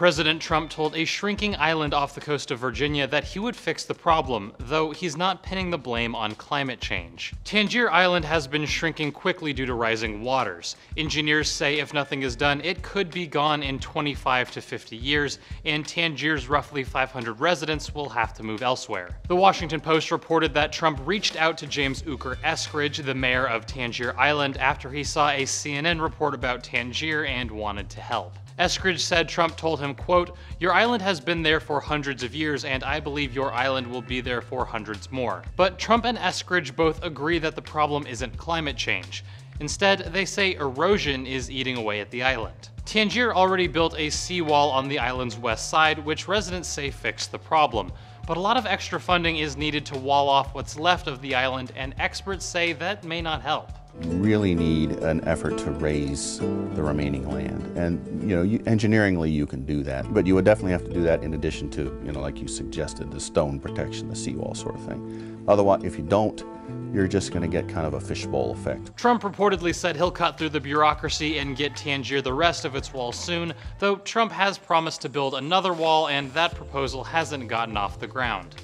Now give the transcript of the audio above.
President Trump told a shrinking island off the coast of Virginia that he would fix the problem, though he's not pinning the blame on climate change. Tangier Island has been shrinking quickly due to rising waters. Engineers say if nothing is done, it could be gone in 25 to 50 years, and Tangier's roughly 500 residents will have to move elsewhere. The Washington Post reported that Trump reached out to James Ooker Eskridge, the mayor of Tangier Island, after he saw a CNN report about Tangier and wanted to help. Eskridge said Trump told him, quote, Your island has been there for hundreds of years, and I believe your island will be there for hundreds more. But Trump and Eskridge both agree that the problem isn't climate change. Instead, they say erosion is eating away at the island. Tangier already built a seawall on the island's west side, which residents say fixed the problem. But a lot of extra funding is needed to wall off what's left of the island, and experts say that may not help. Really need an effort to raise the remaining land. And, you know, you, engineeringly you can do that, but you would definitely have to do that in addition to, you know, like you suggested, the stone protection, the seawall sort of thing. Otherwise, if you don't, you're just going to get kind of a fishbowl effect. Trump reportedly said he'll cut through the bureaucracy and get Tangier the rest of its wall soon, though Trump has promised to build another wall and that proposal hasn't gotten off the ground.